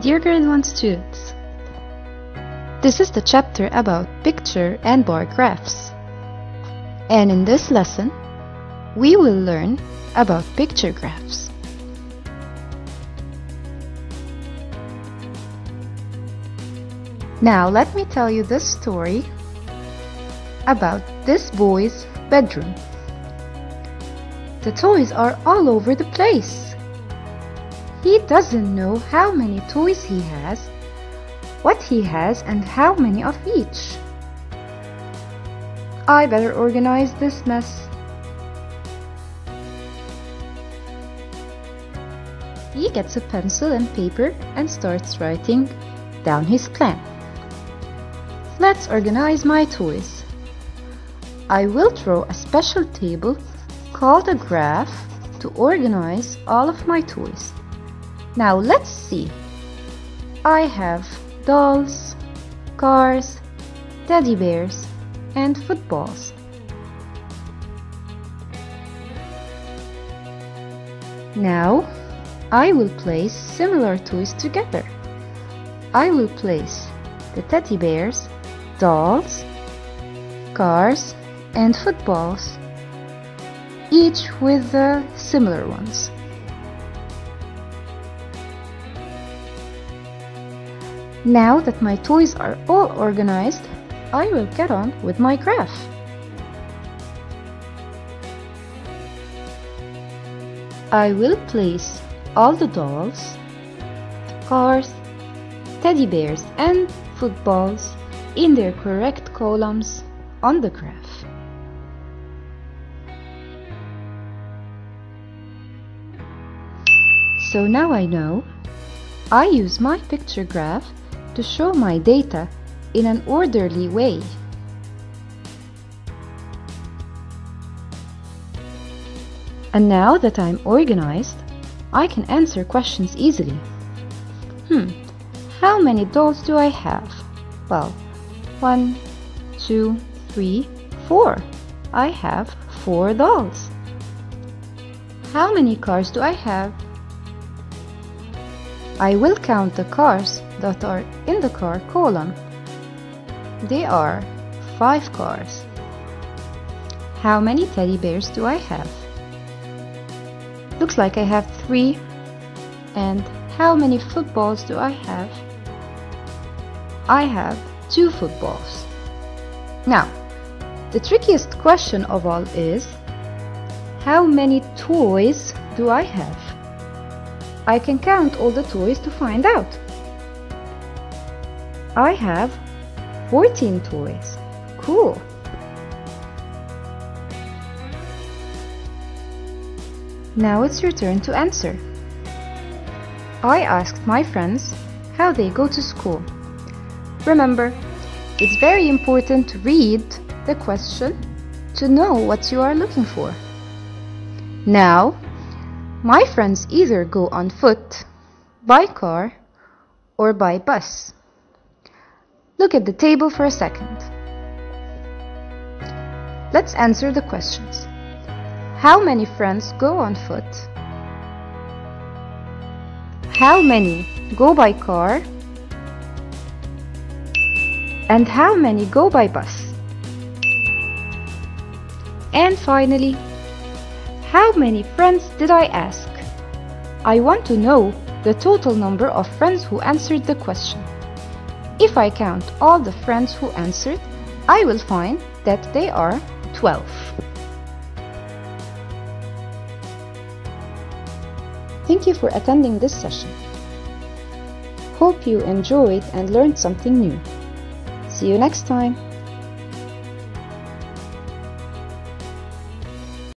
Dear Grade 1 students, this is the chapter about picture and bar graphs. And in this lesson, we will learn about picture graphs. Now let me tell you this story about this boy's bedroom. The toys are all over the place. He doesn't know how many toys he has, what he has, and how many of each. I better organize this mess. He gets a pencil and paper and starts writing down his plan. Let's organize my toys. I will draw a special table called a graph to organize all of my toys. Now let's see. I have dolls, cars, teddy bears, and footballs. Now I will place similar toys together. I will place the teddy bears, dolls, cars, and footballs, each with the similar ones. Now that my toys are all organized, I will get on with my graph. I will place all the dolls, cars, teddy bears and footballs in their correct columns on the graph. So now I know I use my picture graph to show my data in an orderly way. And now that I'm organized, I can answer questions easily. Hmm, how many dolls do I have? Well, one, two, three, four. I have four dolls. How many cars do I have? I will count the cars that are in the car column. They are five cars. How many teddy bears do I have? Looks like I have three. And how many footballs do I have? I have two footballs. Now, the trickiest question of all is how many toys do I have? I can count all the toys to find out. I have 14 toys. Cool. Now it's your turn to answer. I asked my friends how they go to school. Remember, it's very important to read the question to know what you are looking for. Now, my friends either go on foot, by car, or by bus. Look at the table for a second. Let's answer the questions. How many friends go on foot? How many go by car? And how many go by bus? And finally, how many friends did I ask? I want to know the total number of friends who answered the question. If I count all the friends who answered, I will find that they are 12. Thank you for attending this session. Hope you enjoyed and learned something new. See you next time.